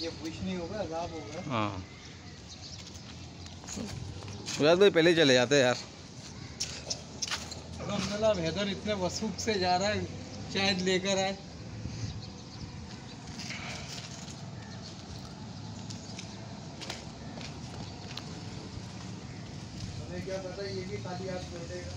ये बुश नहीं होगा अजाब होगा। हाँ। मुराद भाई पहले चले जाते हैं यार। अलहमदिल्ला हैदर इतने वसूख से जा रहा है शायद लेकर आए। क्या पता ये भी खाली हाथ लौटेगा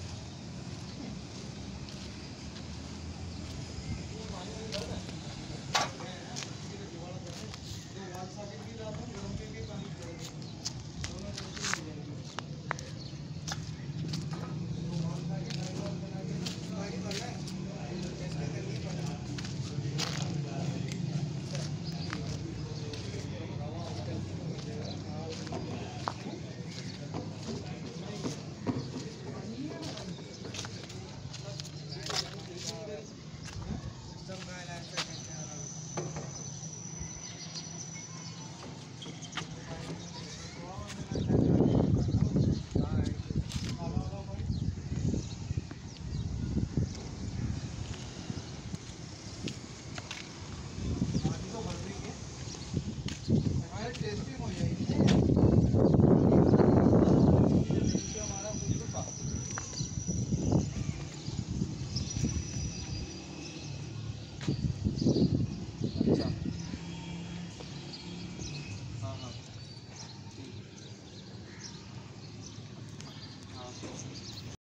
చేసి